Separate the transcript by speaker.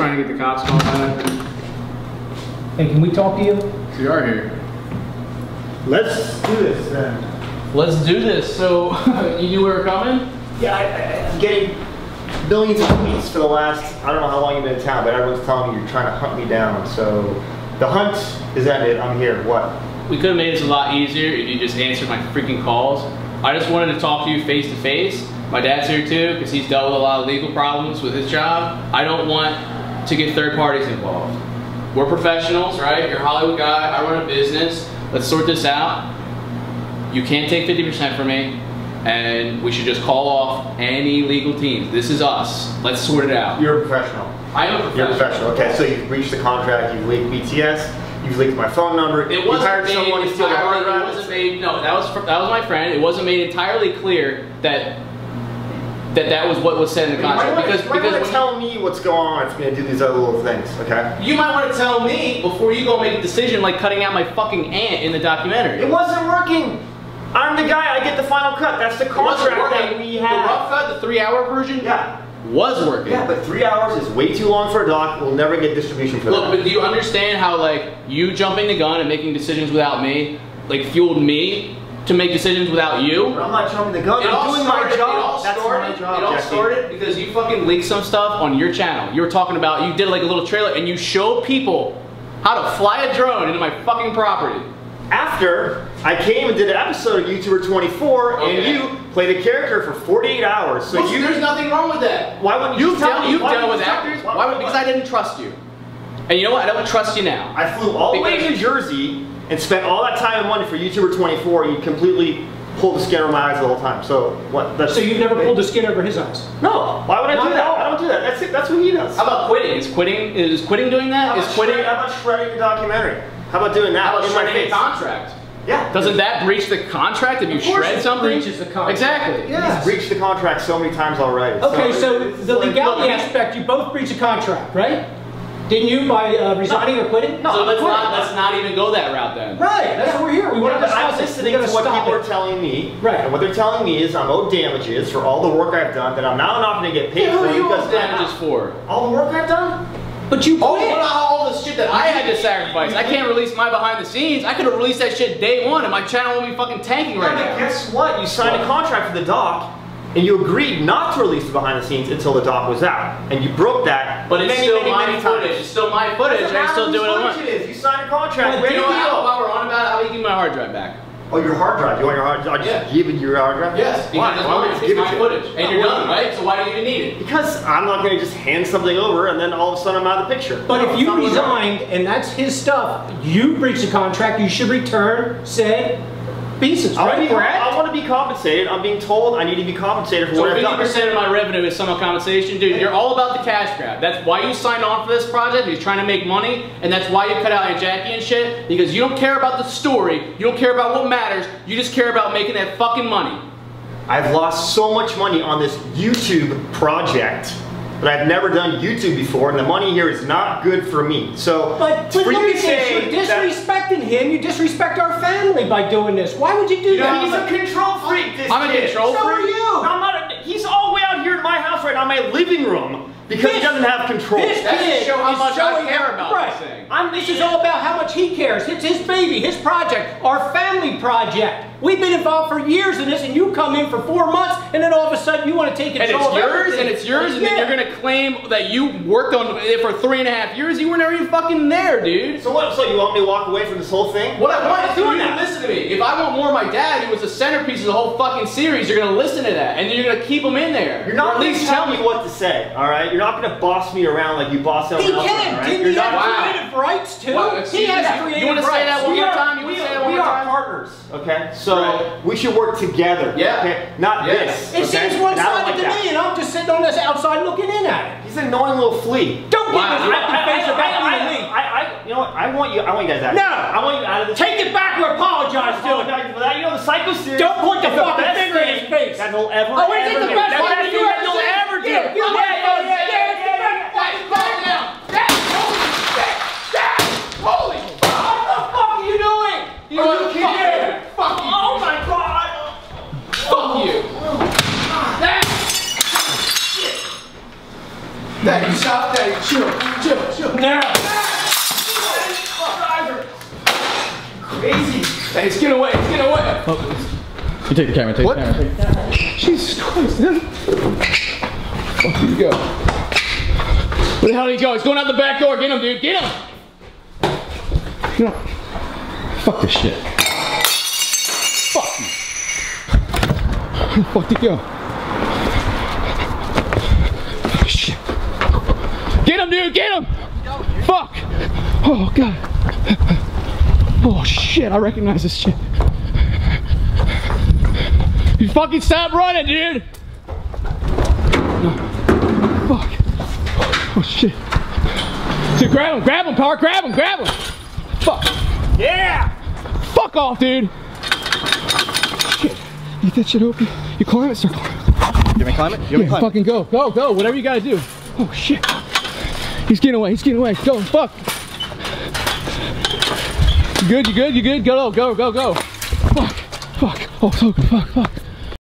Speaker 1: trying to get the cops called back.
Speaker 2: Hey, can we talk to you?
Speaker 1: So you are here.
Speaker 3: Let's do this then.
Speaker 1: Let's do this. So, you knew we were coming?
Speaker 3: Yeah, I, I, I'm getting billions of tweets for the last, I don't know how long you've been in town, but everyone's telling me you're trying to hunt me down. So the hunt is ended. I'm here. What?
Speaker 1: We could have made this a lot easier if you just answered my freaking calls. I just wanted to talk to you face to face. My dad's here too because he's dealt with a lot of legal problems with his job. I don't want to get third parties involved. We're professionals, right? You're a Hollywood guy. I run a business. Let's sort this out. You can't take 50% from me, and we should just call off any legal teams. This is us. Let's sort it out.
Speaker 3: You're a professional.
Speaker 1: I am a professional.
Speaker 3: You're a professional. Okay, so you've breached the contract. You've leaked BTS. You've leaked my phone number.
Speaker 1: It wasn't
Speaker 3: hired
Speaker 1: made
Speaker 3: someone to steal the hard
Speaker 1: entirely, it
Speaker 3: drive.
Speaker 1: wasn't made, no, that was, that was my friend. It wasn't made entirely clear that that that was what was said in the contract.
Speaker 3: would
Speaker 1: Because,
Speaker 3: why
Speaker 1: because
Speaker 3: tell me what's going on if you're gonna do these other little things, okay?
Speaker 1: you, you might want to tell me before you go make a decision like cutting out my fucking aunt in the documentary.
Speaker 3: It wasn't working. I'm the guy. I get the final cut. That's the contract that we
Speaker 1: The rough
Speaker 3: had.
Speaker 1: cut, the three-hour version,
Speaker 3: Yeah.
Speaker 1: was working.
Speaker 3: Yeah, but three hours is way too long for a doc. We'll never get distribution for
Speaker 1: Look,
Speaker 3: that.
Speaker 1: but do you understand how like you jumping the gun and making decisions without me, like fueled me to make decisions without you?
Speaker 3: I'm not jumping the gun.
Speaker 1: It all
Speaker 3: I'm doing
Speaker 1: started,
Speaker 3: my job.
Speaker 1: It all
Speaker 3: That's
Speaker 1: started,
Speaker 3: my job,
Speaker 1: it all
Speaker 3: Jesse.
Speaker 1: started because you fucking leaked some stuff on your channel. You were talking about, you did like a little trailer and you showed people how to fly a drone into my fucking property.
Speaker 3: After I came and did an episode of YouTuber 24,
Speaker 1: Okay.
Speaker 3: and you played a character for 48 hours. So
Speaker 1: Look,
Speaker 3: you,
Speaker 1: there's nothing wrong with that.
Speaker 3: why wouldn't you
Speaker 1: You've
Speaker 3: tell
Speaker 1: dealt,
Speaker 3: me?
Speaker 1: you've dealt with
Speaker 3: tell me?
Speaker 1: actors.
Speaker 3: Why-
Speaker 1: Why?
Speaker 3: why-
Speaker 1: would- Because I didn't trust you. And you know what? I don't trust you now.
Speaker 3: I flew all the way to New Jersey and spent all that time and money for YouTuber 24. You completely pulled the skin over my eyes the whole time. So what? That's
Speaker 2: So you've never pulled the skin over his eyes?
Speaker 3: No. Why would I
Speaker 2: Not
Speaker 3: do
Speaker 2: at
Speaker 3: that? I don't do that. That's it. That's what he does.
Speaker 1: How about quitting? Is quitting is quitting doing that?
Speaker 3: How
Speaker 1: Is
Speaker 3: about
Speaker 1: quitting?
Speaker 3: shredding- How about shredding the documentary? How about doing that
Speaker 1: How about
Speaker 3: in my
Speaker 1: shredding a
Speaker 3: face?
Speaker 1: contract?
Speaker 3: Yeah.
Speaker 1: Doesn't that breach the contract if you
Speaker 2: Of course
Speaker 1: shred
Speaker 2: it
Speaker 1: something?
Speaker 2: breaches the contract.
Speaker 1: Exactly.
Speaker 2: Yeah.
Speaker 3: He's breached the contract so many times already.
Speaker 2: Okay, so
Speaker 3: it's
Speaker 2: the legality
Speaker 1: look,
Speaker 2: aspect, you both breach a contract, right? Didn't you by uh, resigning or quitting?
Speaker 3: No.
Speaker 1: So let's
Speaker 3: of
Speaker 1: not let's not even go that route then.
Speaker 2: Right, that's what we're here. We want to
Speaker 3: I'm
Speaker 2: discuss it. We
Speaker 3: listening
Speaker 2: gotta
Speaker 3: what people
Speaker 2: it.
Speaker 3: are telling me.
Speaker 2: Right.
Speaker 3: And what they're telling me is I'm owed damages for all the work I've done that I'm now not going to get paid
Speaker 1: Who
Speaker 3: for
Speaker 1: are you
Speaker 3: because
Speaker 1: owe damages for?
Speaker 3: all the work I've done.
Speaker 2: But you
Speaker 1: Oh,
Speaker 2: quit.
Speaker 1: all the shit that I had to sacrifice? I can't release my behind the scenes. I could have released that shit day one, and my channel would be fucking tanking right
Speaker 3: Yeah,
Speaker 1: now.
Speaker 3: guess what? You signed
Speaker 1: What?
Speaker 3: a contract for the doc, and you agreed not to release the behind the scenes until the doc was out, and you broke that.
Speaker 1: But it's still
Speaker 3: many,
Speaker 1: my
Speaker 3: many
Speaker 1: footage.
Speaker 3: times.
Speaker 1: It's still my footage.
Speaker 3: Doesn't
Speaker 1: I still do what I
Speaker 3: whose
Speaker 1: want.
Speaker 3: footage it is. You signed a contract.
Speaker 1: Well, you know
Speaker 3: do
Speaker 1: what?
Speaker 3: go?
Speaker 1: While we're on about it, how do you give me my hard drive back?
Speaker 3: Oh, your hard drive. You want your hard drive? I just
Speaker 1: Yeah.
Speaker 3: give you your hard drive?
Speaker 1: Yes,
Speaker 3: Why?
Speaker 1: because it's
Speaker 3: Why would
Speaker 1: mine.
Speaker 3: I just
Speaker 1: It's
Speaker 3: give it
Speaker 1: my
Speaker 3: to you?
Speaker 1: footage, and you're done, right? So why do you even need it?
Speaker 3: Because I'm not going to just hand something over and then all of a sudden I'm out of the picture.
Speaker 2: But
Speaker 3: No,
Speaker 2: if you
Speaker 3: not what I'm doing.
Speaker 2: resigned and that's his stuff, you breached the contract, you should return said pieces,
Speaker 3: I want,
Speaker 2: right,
Speaker 3: to be,
Speaker 2: Brad?
Speaker 3: I want to be compensated. I'm being told I need to be compensated for
Speaker 1: So
Speaker 3: what I've done.
Speaker 1: 50% of my revenue is summer compensation. Dude, you're all about the cash grab. That's why you signed on for this project. You're trying to make money, and that's why you cut out your Jackie and shit, because you don't care about the story, you don't care about what matters, you just care about making that fucking money.
Speaker 3: I've lost so much money on this YouTube project. But I've never done YouTube before, and the money here is not good for me. So,
Speaker 2: But,
Speaker 3: for
Speaker 2: but
Speaker 3: you to say
Speaker 2: you're
Speaker 3: that-
Speaker 2: disrespecting him, you disrespect our family by doing this. Why would you do
Speaker 1: You know,
Speaker 2: that?
Speaker 3: He's a control freak. This
Speaker 1: I'm a
Speaker 3: kid.
Speaker 1: control
Speaker 3: So
Speaker 2: freak?
Speaker 3: are you. I'm not. A, he's all the way out here in my house right now, my living room, because he doesn't have control.
Speaker 2: This
Speaker 1: That
Speaker 2: kid
Speaker 1: should show how
Speaker 2: is
Speaker 1: much I care about
Speaker 2: right.
Speaker 1: this thing.
Speaker 3: I'm
Speaker 2: This is all about how much he cares. It's his baby, his project, our family project. We've been involved for years in this, and you come in for four months, and then all of a sudden you want to take
Speaker 1: it.
Speaker 2: And
Speaker 1: it's yours,
Speaker 2: everything.
Speaker 1: and it's yours, and then you're gonna claim that you worked on it for three and a half years. You were never even fucking there, dude.
Speaker 3: So what? So you want me to walk away from this whole thing?
Speaker 1: What I want
Speaker 3: I'm
Speaker 1: is for
Speaker 3: doing
Speaker 1: you to
Speaker 3: that.
Speaker 1: listen to me. If I want more of my dad, who was the centerpiece of the whole fucking series, you're gonna listen to that, and you're gonna keep him in there.
Speaker 3: You're not
Speaker 1: Or at least
Speaker 3: tell me what to say, all right? You're not going to boss me around like you boss everyone
Speaker 2: He
Speaker 3: else.
Speaker 2: can.
Speaker 3: all right?
Speaker 2: Didn't
Speaker 3: You're
Speaker 2: he
Speaker 3: not.
Speaker 2: have
Speaker 1: wow.
Speaker 2: creative rights too?
Speaker 1: Well,
Speaker 2: he has
Speaker 1: me, you-
Speaker 2: creative
Speaker 1: you wanna say
Speaker 2: rights.
Speaker 1: that one
Speaker 3: we
Speaker 1: more
Speaker 3: are,
Speaker 1: time? You
Speaker 3: we,
Speaker 1: wanna say that one
Speaker 3: we
Speaker 1: more
Speaker 3: are partners, okay? So
Speaker 1: Right.
Speaker 3: we should work together.
Speaker 1: Yeah.
Speaker 3: Okay? Not
Speaker 1: Yes.
Speaker 3: this.
Speaker 2: It
Speaker 3: okay?
Speaker 2: seems
Speaker 3: And I don't
Speaker 2: one-sided
Speaker 3: like
Speaker 2: to
Speaker 3: that.
Speaker 2: me, and I'm just sitting on this outside looking in at it.
Speaker 3: He's an annoying little flea.
Speaker 2: Don't
Speaker 1: Wow.
Speaker 2: give me
Speaker 1: I-
Speaker 2: fucking face about
Speaker 3: I,
Speaker 2: me and me.
Speaker 3: I, I, you know what? I want you. I want you guys out.
Speaker 2: No.
Speaker 3: I want you out of this.
Speaker 2: Take it back or apologize to him.
Speaker 3: For that. You know the Psycho series.
Speaker 2: Don't point the
Speaker 3: is
Speaker 2: fucking finger in his face.
Speaker 3: That he'll ever.
Speaker 2: Oh, is it
Speaker 3: ever
Speaker 2: the best
Speaker 3: That's
Speaker 2: thing
Speaker 3: the
Speaker 2: you
Speaker 3: that
Speaker 2: ever
Speaker 3: you'll
Speaker 2: seen?
Speaker 3: ever do.
Speaker 2: Yeah, you're
Speaker 3: Yeah,
Speaker 2: right.
Speaker 3: yeah, yeah,
Speaker 2: Yeah,
Speaker 3: yeah,
Speaker 2: it's the
Speaker 3: yeah,
Speaker 2: best-
Speaker 3: yeah.
Speaker 1: Guys, calm down. Dad, holy shit. Dad, holy fuck.
Speaker 2: What the fuck are you doing?
Speaker 1: You know what? Fuck you.
Speaker 3: Oh my god.
Speaker 1: Fuck you. Dad. Dad,
Speaker 2: Daddy, stop, Daddy. Chill, chill, chill. Now. Driver. Crazy.
Speaker 1: Hey, it's getting away. It's getting away.
Speaker 4: Oh, you take the camera, take
Speaker 1: What?
Speaker 4: the camera. Take the camera.
Speaker 1: Jesus Christ, man. Where did he go? Where the hell did he go? He's going out the back door. Get him, dude. Get him.
Speaker 4: You know, fuck this shit.
Speaker 1: Fuck you. Where the fuck did go? Shit. Get him, dude. Get him. Fuck. Oh, God. Oh, shit. I recognize this shit. You fucking stop running, dude. No. Fuck. Oh, shit. Dude, grab him. Grab him, Power. Grab him. Grab him. Fuck.
Speaker 2: Yeah.
Speaker 1: Fuck off, dude. Shit. Get that shit open. You climb it, start climbing.
Speaker 4: You want me to climb it? You want me
Speaker 1: Yeah,
Speaker 4: to climb
Speaker 1: fucking go. Go, go. Whatever you gotta do. Oh, shit. He's getting away. He's getting away. Go. Fuck. You good? You good? You good? Go, go, go, go. Fuck. Fuck. Oh, so. Fuck, fuck.